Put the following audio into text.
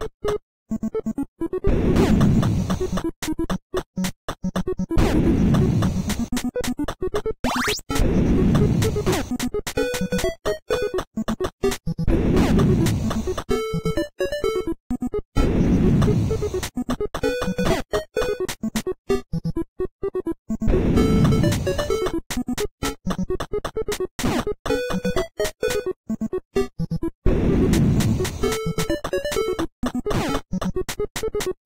you Thank you.